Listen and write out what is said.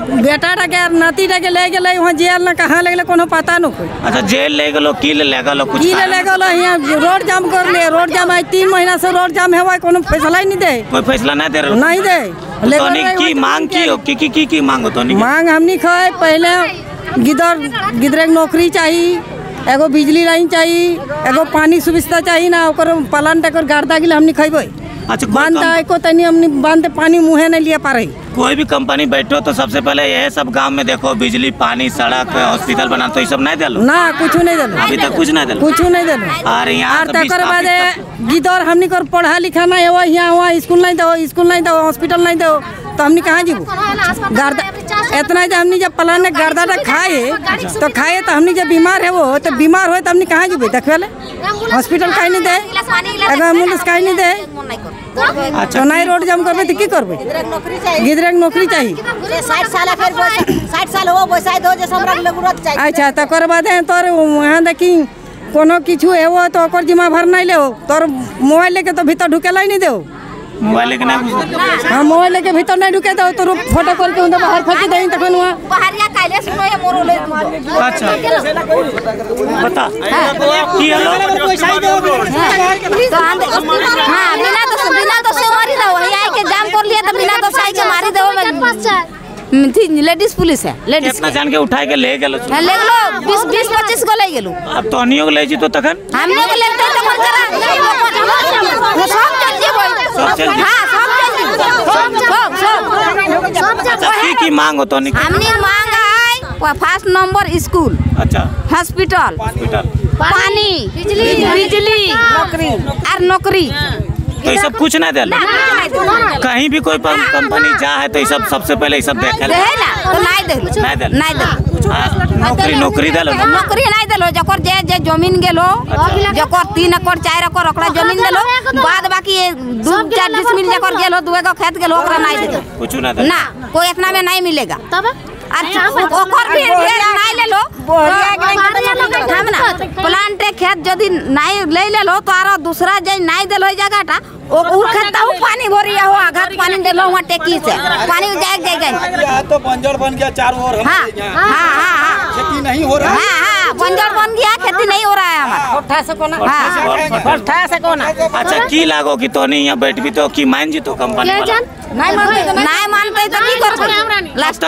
बेटाटाके और नातीटाके ले गेलै वहाँ जेल ना कहाँ ले गेलै कोनो पता न कोई अच्छा जेल ले गेलो की ले ले गेलो कुछ की ले? ले गेलो यहाँ रोड जाम कर ले रोड जाम आई तीन महीना से रोड जाम है कोनो फैसला ही नहीं दे। कोई फैसला नहीं दे रहे नहीं दे। ले गेलै की मांग की हो? की की की की मांग हो तो मांग हमनी खाए पहले गिदर गिदरे नौकरी चाहिए एगो बिजली लाइन चाहिए एगो पानी सुविधा चाहिए ना ओकर प्लांट एकर गाड़ता गिल हमनी खैबै। अच्छा कोई आए को तनी हमने बाँध पानी मुँहे नहीं लिया पारे। कोई भी कंपनी बैठो तो सबसे पहले यह सब गाँव में देखो बिजली पानी सड़क हॉस्पिटल बना तो ये सब नहीं दिलो? ना कुछ नहीं दिलो। अभी तक कुछ नहीं दिलो? कुछ नहीं दिलो। और यहाँ और तो तकर बाद विस्थापित गिदर हमनी कर पढ़ा लिखा नहीं है यहाँ वहाँ स्कूल नहीं दो स्कूल नहीं दो हॉस्पिटल नहीं दो तो हमनी कहाँ जीबू गर्दा इतना जब हमनी जब प्लान गर्दा टा खाए तो खाए तो हमनी जब बीमार है वो तो बीमार हो तो हमनी कहाँ जीबे देखे हॉस्पिटल कहीं नहीं दे एगो एंबुलेंस कहीं नहीं दे अच्छा तो नहीं रोड जाम करबे तो की करबे? गिदरे के नौकरी चाहिए साठ साल साठ साल हो वैसा दो जैसे हमरा ज़रूरत चाहिए अच्छा तकर बाद है तोर वहाँ देखी, कोनो किछु एगो तो ओकर जिम्मा भर नहीं ले तोर मोबाइल लेके तो भीतर ढुकेला नहीं दे मोबाइल लेके घुस। हाँ मोबाइल लेके भीतर नहीं ढुके दो तो फ़ोटो करके उनका बाहर फेंक दे तखन वहाँ। बाहरिया काले सुनो ये मोरो ले दू अच्छा। बता। की हेलो? तो हम हाँ बिना तो बिना तो से मारी दो यहाँ के जाम कर लिए तो बिना तो साई के मारी दो। मैं थी लेडीज़ पुलिस है लेडीज़ कितना जान के उठाए के ले गेलो ले लो बीस बीस पच्चीस को ले गेलू। अब तो अनियो के ले जी तो तखन? हमने को लेते तो मन करा सब चल जेबो सब चल जेबो। हाँ सब चल जेबो सब सब सब अच्छा की की मांग हो तो नहीं हमने मांगा है फ़र्स्ट नंबर स्कूल अच्छा। हॉस्पिटल हॉस्पिटल पानी। बिजली। बिजली। नौकरी। और नौकरी। तो ये सब कुछ नहीं दिलो कहीं भी कोई कंपनी जा है तो ये सब सबसे पहले ये सब देखे तो नहीं दे नहीं देलो। नहीं दे हाँ, नौकरी नौकरी दिलो नौकरी नहीं दिलो जकर जे जे ज़मीन गेलो जकर तीन एकड़ चार एकड़ ओकरा ज़मीन दिलो बाद ये दू चार डिसमिल जकर गेलो दू खेत गेलो ओकरा नहीं दिलो। कुछ नहीं ना कोई इतना में नहीं मिलेगा। तब? ओकर भी नहीं ले लो हम ना प्लांट खेत यदि नहीं ले ले लो तो आरो दूसरा जे नहीं देलो ई जगहटा ओ खेत उ पानी भरी हो आघात पानी देलो वहाँ टेकी से। पानी जाए जाए जाए। यहाँ तो बंजर बन गया चारों ओर हाँ हमारे यहाँ। हाँ हाँ हाँ। खेती नहीं हो रहा। हाँ हाँ बंजर बन गया खेती नहीं हो रहा। है। अच्छा की लागो कि तो नहीं यहाँ बैठ भी तो की मान जी तो कंपनी वाला? नहीं मानते नहीं मानते तो की करबो लास्ट